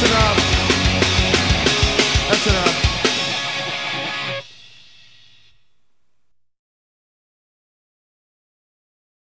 That's enough. That's enough.